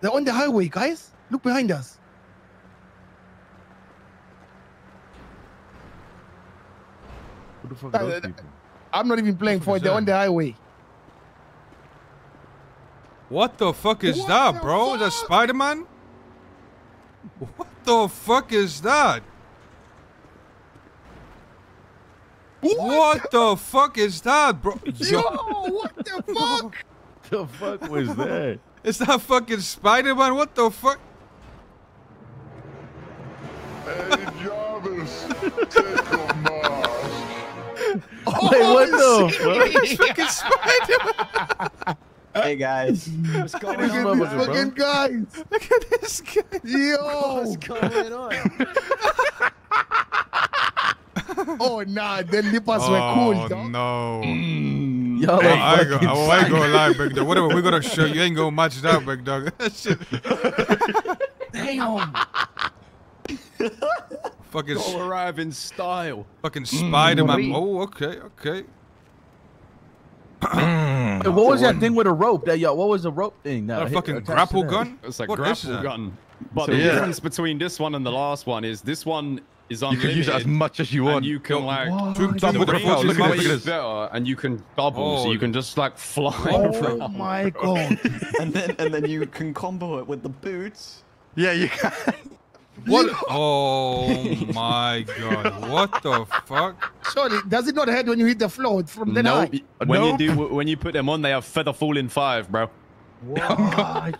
They're on the highway, guys. Look behind us. Who the fuck are those people? I'm not even playing for it. They're on the highway. What the fuck is What that, the bro? Is that fuck? Spider Man? What the fuck is that? What the fuck is that, bro? Yo, Yo, what the fuck? the fuck was that? Is that fucking Spider Man? What the fuck? Hey, Jarvis, take a mask. Wait, what the oh, fuck? It's fucking Spider Man. Hey guys, what's Look going at This on? these motherfucker, bro. fucking guys. Look at this guy. Yo. What's going on? Oh, nah. The lippers were cool, Oh dog. no. Mm. Y'all are I, ain't go, fucking I ain't gonna lie, big dog. Whatever we're gonna show you ain't gonna match that, big dog. That shit. Damn. fucking, Go arrive in style. fucking Spider Man. Marie. Oh, okay, okay. Mm. Hey, what was that thing with a rope? That y'all? What was the rope thing? That a hit- fucking attached to grapple that? gun? It's like What is grapple that? gun. But So, the yeah. difference between this one and the last one is this one is You can use it as much as you want. and you can like Two the double the range look at way this, look at this. better, and you can double, so Oh. you can just like fly. Oh, around. my God. and then and then you can combo it with the boots. Yeah, you can. What? Oh my god! What the fuck? Surely, does it not hurt when you hit the floor from the Nope. night? When Nope. you do, when you put them on, they have feather fall in five, bro. What?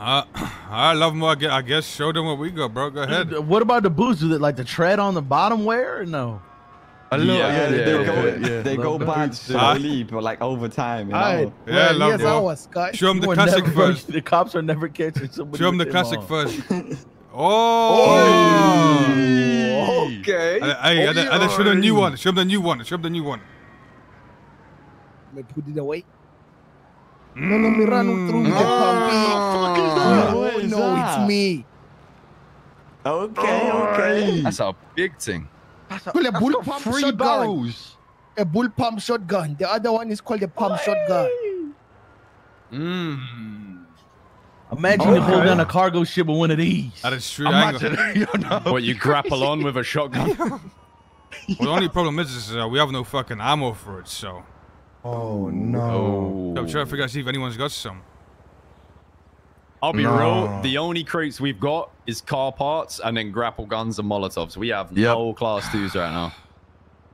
Uh, I love them. I guess, I guess show them what we got, bro. Go ahead. What about the boots? Do it like the tread on the bottom wear or no? A little, Yeah, yeah, they, they, they do. go Yeah. they go Love the bad boots. slowly, but like over time. You know? Alright. Yeah, well, love here's bro. ours, guys. Show them You the will classic never- first. The cops are never catching somebody. Show them the with them classic on. first. Oh. Okay. Hey, and then, and then show them the new one. Show them the new one. Show them the new one. Let me put it away. No, let me run through the pumpy. That? Oh, What is no, that? it's me. Okay, okay. That's a big thing. Called a bullpup Three shotgun. barrels. A bullpup shotgun. The other one is called a pump shotgun. Mmm. Imagine you hold down a cargo ship with one of these. That is true. I ain't Imagine, gonna- you know. What you grapple on with a shotgun? Well, the only problem is, is uh, we have no fucking ammo for it, so. Oh no. I'm trying to figure out see if anyone's got some. I'll be No. real. The only crates we've got is car parts and then grapple guns and molotovs. We have Yep. no class twos right now.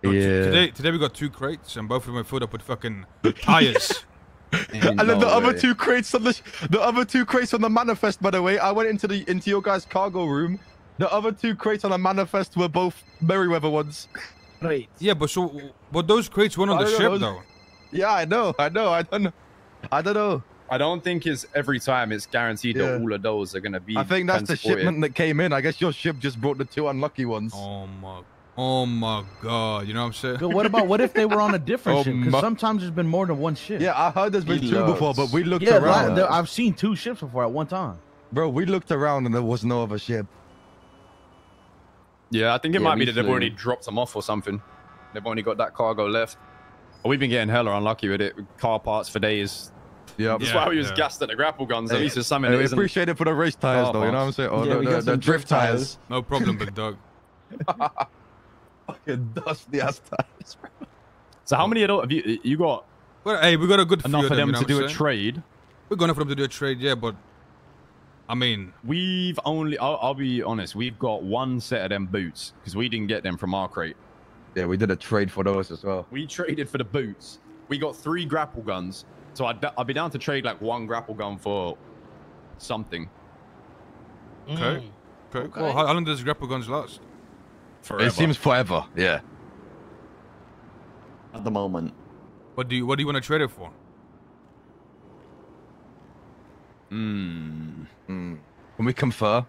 Yeah. Today, today we got two crates, and both of them are filled up with fucking tires. And then the other two crates on the the other two crates on the manifest. By the way, I went into the into your guys' cargo room. The other two crates on the manifest were both Merryweather ones. Great. yeah, but so, but those crates weren't on I the ship know. though. Yeah, I know, I know, I don't know, I don't know. I don't think it's every time it's guaranteed Yeah. that all of those are going to be. I think that's the shipment that came in. I guess your ship just brought the two unlucky ones. Oh my, oh my god! You know what I'm saying? But what about what if they were on a different Oh, ship? Because sometimes there's been more than one ship. Yeah, I heard there's been He two before, but we looked yeah. around. like, there- I've seen two ships before at one time. Bro, we looked around and there was no other ship. Yeah, I think it Yeah, might be that they've already dropped them off or something. They've only got that cargo left. But we've been getting hella unlucky with it. Car parts for days. Yeah, That's Yeah, why we was yeah. gassed at the grapple guns. At Hey, least it's something and that we isn't. appreciate it for the race tires, car though. You know what I'm saying? Or Yeah, the, the, the drift drift tires. tires. No problem, big dog. Fucking dusty ass tires. bro. So how many of those have you? You got Well, hey, we got a good enough of of them you know to do I'm a trade? We're gonna for them to do a trade, yeah, but I mean, We've only. I'll, I'll be honest. We've got one set of them boots because we didn't get them from our crate. Yeah, we did a trade for those as well. We traded for the boots. We got three grapple guns. So I'd, I'd be down to trade like one grapple gun for something. okay, Mm. okay. Okay. Well, how, how long does grapple guns last? Forever. It seems forever. Yeah. At the moment. What do you What do you want to trade it for? Mm. Mm. Can we confer?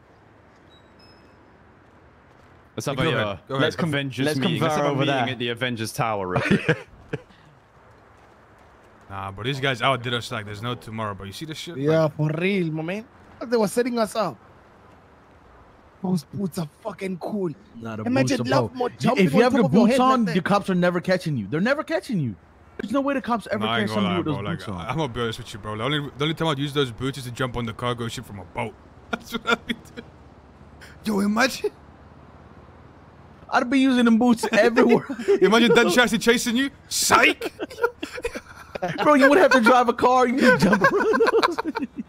Let's have Go a uh, go ahead. Avengers let's meeting. Let's confer have a over meeting there. at the Avengers Tower real quick. Nah, but these guys outdid us like there's no tomorrow. But you see this shit? Yeah, for real, my man. They were setting us up. Those boots are fucking cool. Not a Imagine boots, love bro. more jumping If you have on the your boots head on, that. the cops are never catching you. They're never catching you. There's no way the cops ever Nah, catch ain't somebody lie, with bro. those boots on. I'm gonna be honest with you, bro. The only, the only time I'd use those boots is to jump on the cargo ship from a boat. That's what I'd be doing. Yo, imagine. I'd be using them boots everywhere. Imagine Dan Chassis chasing you. Psych. Bro, you would have to drive a car. You could jump around those.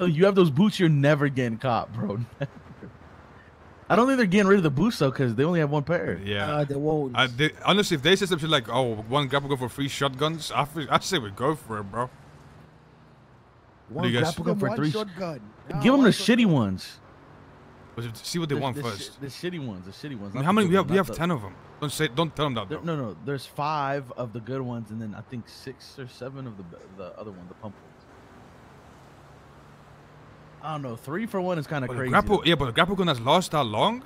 oh, you have those boots. You're never getting caught, bro. Never. I don't think they're getting rid of the boots though, because they only have one pair. Yeah. Uh, they won't. I, they, honestly, if they said something like, "Oh, one grapple gun for free shotguns," I I'd say we go for it, bro. One you guys- grapple gun for One three. shotgun. Yeah, Give them the shotgun. shitty ones. See what they The- want the, first. shi- the shitty ones. The shitty ones. I mean, how many we have? We have the- ten of them. Don't say. Don't tell them that There, no, no. There's five of the good ones, and then I think six or seven of the the other one, the pump ones. I don't know. Three for one is kind of crazy. grapple, yeah, but the grapple gun has lost that long.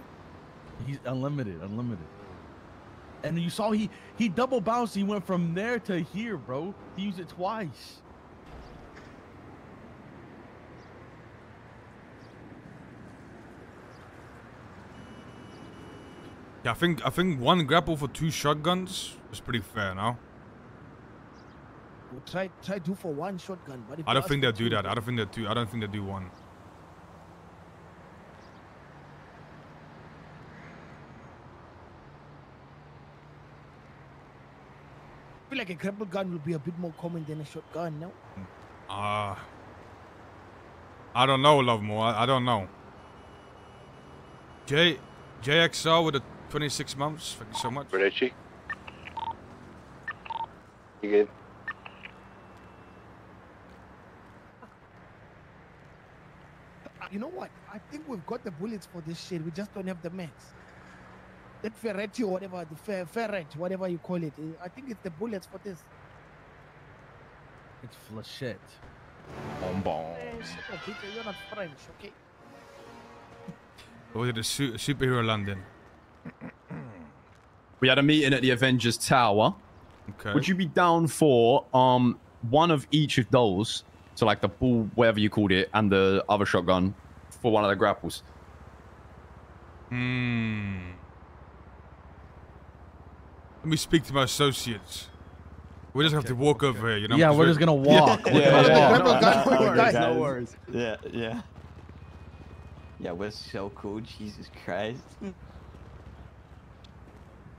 He's unlimited, unlimited. And you saw he he double bounced. He went from there to here, bro. He used it twice. Yeah, I think I think one grapple for two shotguns is pretty fair, now. We'll try try do for one shotgun, but if I don't think they'll do two, that. I don't think they'll do. I don't think they'll do one. I feel like a grapple gun will be a bit more common than a shotgun. No. Uh I don't know, Lovemore. I, I don't know. J JXR with the 26 months. Thank you so much. Richie. You good? Uh, You know what? I think we've got the bullets for this shit. We just don't have the max. That Ferretti or whatever, the fer- ferret, whatever you call it. uh, I think it's the bullets for this. It's flechette. Bom, bom. Eh, shut up, You're not French, okay? Or was it the su- superhero London? We had a meeting at the Avengers Tower. Okay. Would you be down for um one of each of those? So like the bull, whatever you called it, and the other shotgun for one of the grapples. Hmm. Let me speak to my associates. We just have to walk over here, you know? yeah, 'cause we're just gonna walk. We're Yeah, gonna walk. Grab a gun no for your worries, no worries. Yeah, yeah. Yeah, we're so cool. Jesus Christ.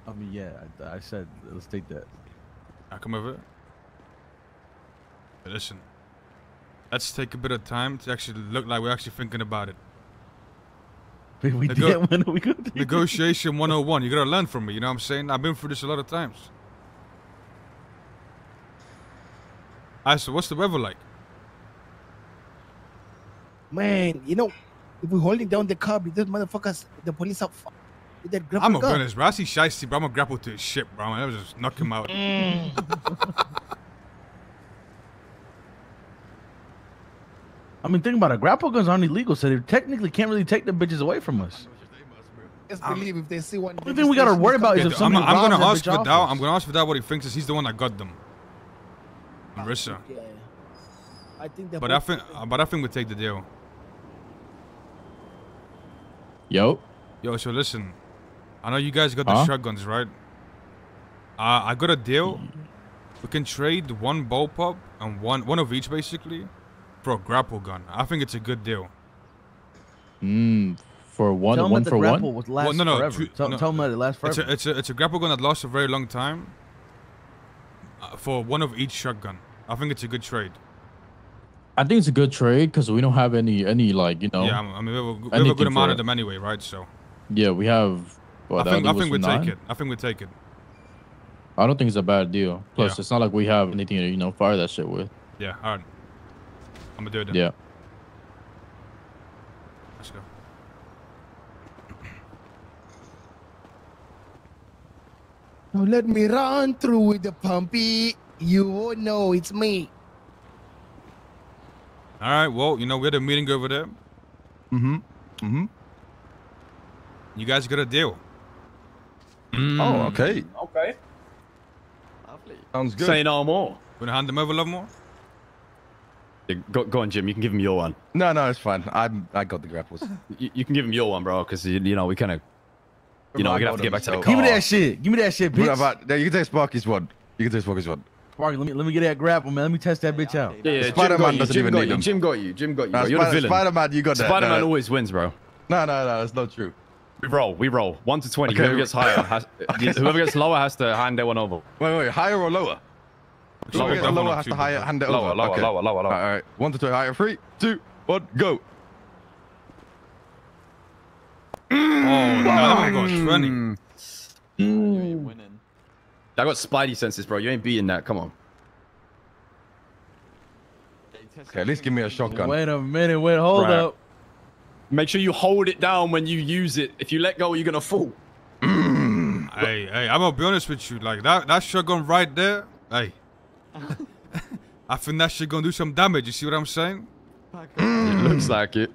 I mean, yeah. I, I said let's take that. I come over. Hey, listen. Let's take a bit of time to actually look like we're actually thinking about it. We, we Nego- did. When are we gonna Negotiation 101. You gotta learn from me, you know what I'm saying? I've been through this a lot of times. I said, what's the weather like? Man, you know, if we're holding down the car, these motherfuckers, the police are f- with that grapple I'm gonna be gun. honest, bro. I see Shiesty, bro. I'm gonna grapple to his ship, bro. I'm gonna just knock him out. I mean, think about it. Grapple guns aren't illegal, so they technically can't really take the bitches away from us. Just believe if they see one. Only thing we gotta worry about is Yeah, if I'm, I'm gonna robs ask that Vidal. off I'm gonna ask Vidal what he thinks is he's the one that got them. Marissa. Yeah. I think they're But I both- think, but I think we take the deal. Yo, Yo, so listen. I know you guys got the Huh? shotguns, right? Uh, I got a deal. We can trade one bullpup and one one of each basically for a grapple gun. I think it's a good deal. mm, for one, Tell them one that for the one. grapple would last Well, no, no, forever. two- tell, no. tell them that it lasts It's forever. a, it's a it's a grapple gun that lasts a very long time. Uh, for one of each shotgun, I think it's a good trade. I think it's a good trade because we don't have any, any like you know. Yeah, I mean we have a, we have a good amount for of them anyway, right? So Yeah, we have. What, I think I think we was take it. I think we take it. I don't think it's a bad deal. Plus, Yeah. it's not like we have anything to you know fire that shit with. Yeah, all right. I'm gonna do it then. Yeah. Let's go. Now let me run through with the pumpy. You won't know it's me. All right. Well, you know we had a meeting over there. Mm-hmm. Mm-hmm. You guys got a deal. Oh, mm. okay. Okay. Lovely. Sounds good. Say no more. Wanna hand them over, love more? Yeah, go, go on, Jim. You can give him your one. No, no, it's fine. I'm I got the grapples. You, you can give him your one, bro, because you, you know we kind of You know, we're gonna have to get back to the car. Give me that shit. Give me that shit, What bitch. about, yeah, you can take Sparky's one. You can take Sparky's one. Sparky, let me let me get that grapple, man. Let me test that bitch out. Yeah, yeah, Jim Spider-Man you. doesn't Jim even got need you. them. Jim got you. Jim got you. Nah, bro. You're the Spider- villain. Spider-Man, you got that. Spider-Man No, always wins, bro. No, no, no, that's not true. We roll. We roll. One to twenty. Okay. Whoever gets higher, has, whoever gets lower has to hand that one over. Wait, wait, higher or lower? Lower, Whoever gets definitely lower has to higher, hand it Lower, over. lower, okay. lower, lower, lower. All right, all right. One to two, higher. Three, two, one, go. Oh, no, that one got 20. Mm. You ain't winning. I got spidey senses, bro. You ain't beating that. Come on. Okay, at least give me a shotgun. Wait a minute. Wait, hold Right. up. Make sure you hold it down when you use it. If you let go, you're gonna fall. Hey, hey, I'm gonna be honest with you. Like that, that shotgun right there. Hey, I think that shit gonna do some damage. You see what I'm saying? It looks like it.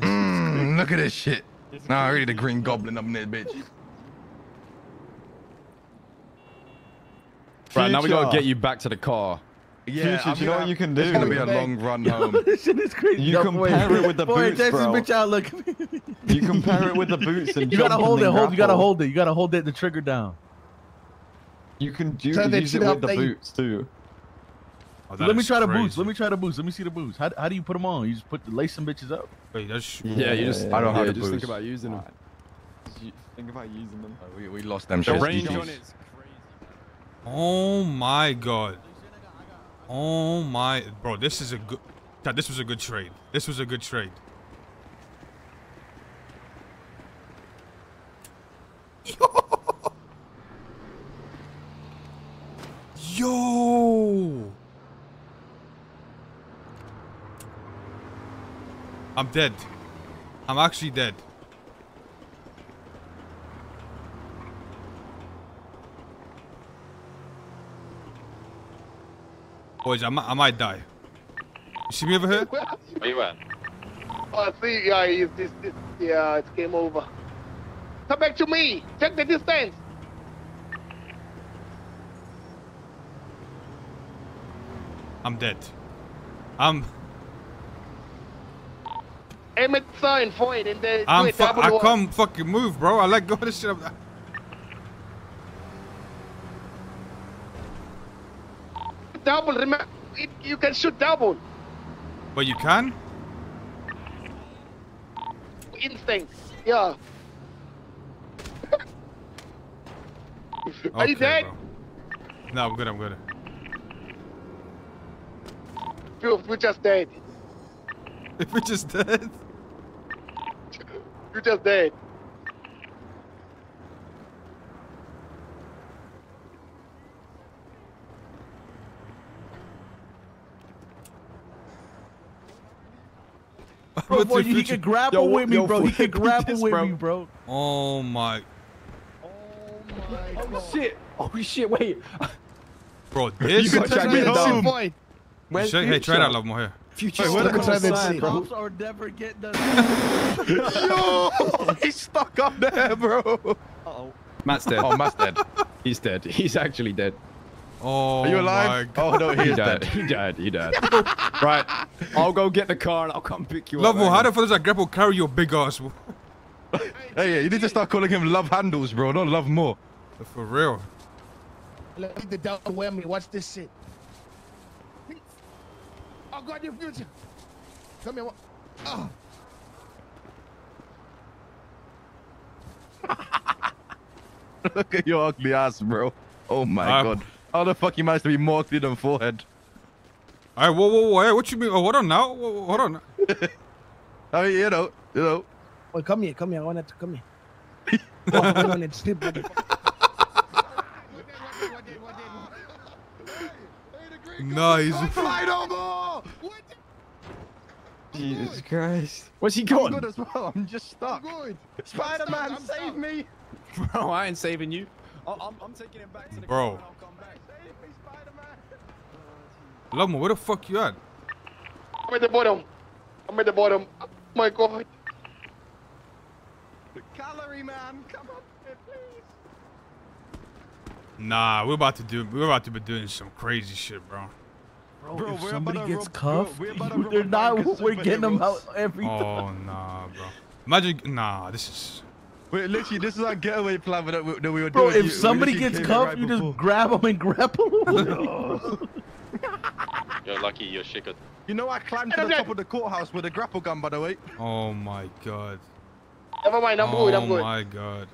Mm, look at this shit. Nah, really the green goblin up in there, bitch. Right now we gotta get you back to the car. Yeah, Future, I'm do you know gonna- what you can It's gonna be a long run home. this shit is crazy. You Yo, compare boy. it with the boy, boots, test bro. bitch out. Look. You compare it with the boots and You gotta hold it. then Hold. You gotta hold it. You gotta hold it. The trigger down. You can do, Turn use it with the they- boots too. Oh, Let me is try the boots. Let me try the boots. Let me see the boots. How, how do you put them on? You just put the lace some bitches up. Wait, that's Yeah, you just. yeah, I don't yeah, have the just think about using them. Alright. Just u- Think about using them. Oh, we, we lost them The range on it's crazy. Oh my god. Oh my, bro, this is a good. God, this was a good trade. This was a good trade. Yo. I'm dead. I'm actually dead. Boys, I might, I might die. You see me over here? Where you at? Oh, see, yeah, it's, this, this, yeah, it's game over. Come back to me. Check the distance. I'm dead. I'm Aim at sign for it and then do I'm it fu- I can't fucking move, bro. I let go of this shit. I'm- Double, remember, it, you can shoot double. But you can? Instinct. Yeah. Are you dead? bro. No, I'm good, I'm good. You, you just dead. If we just dead. You just dead. Bro, What's boy, the he future- can grapple Yo, with me, yo, bro. He fool, can grapple with bro. me, bro. Oh my. Oh, oh shit! Oh shit! Wait. Bro, this. You got Try Jack that down. boy. Where's Shake- hey, try that love more here. Future Wait, where stuck the on try the that side, shit? bro. Cops are never getting done. Yo, he's stuck up there, bro. Uh-oh. Matt's dead. Oh, Matt's dead. He's dead. He's actually dead. Oh Are you my alive? god. Oh no, He he's died. dead. He died. He died. right. I'll go get the car and I'll come pick you up. Love, hang how the fuck does that grapple carry your big ass? Hey, yeah, you need to start calling him Love Handles, bro. Not Love More. For real. Let me the double me. Watch this shit. Oh God, your future. Come here. Oh. Look at your ugly ass, bro. Oh my god. How the fuck you managed to be more ugly than forehead? Hey, whoa, whoa, whoa, hey, what you mean? Oh, hold on now. Whoa, whoa, hold on. I mean, you know, you know. Wait, come here, come here. I want to come here. oh, I want to sleep. buddy. Nice. Fly no more! Jesus Christ. Where's he I'm good as well. I'm just stuck. Spider-Man, save stuck. me! Bro, I ain't saving you. I- I'm, I'm taking him back to the Bro. car and I'll come back. Save me, Spider-Man! Lovemo, where the fuck you at? I'm at the bottom. I'm at the bottom. Oh, my God. The calorie man, come up here, please. Nah, we're about to do. We're about to be doing some crazy shit, bro. Bro, Bro, if somebody gets cuffed, bro, we're about to rob they're not. We're getting them out superheroes. every oh, time. Oh nah, bro. Imagine. Nah, this is. Wait, literally, this is our getaway plan that we, that we were Bro, doing. if We somebody gets cuffed, right you just grab them and grapple. You're lucky you're shaken. You know, I climbed to the top of the courthouse with a grapple gun, by the way. Oh my god. Never mind, I'm oh good, I'm good. Oh my god.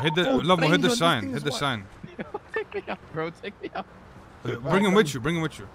Hit the Oh, Lomo, hit the sign. Hit the what? sign. take me out, bro. Take me out. Uh, Bring him with you. Bring him with you.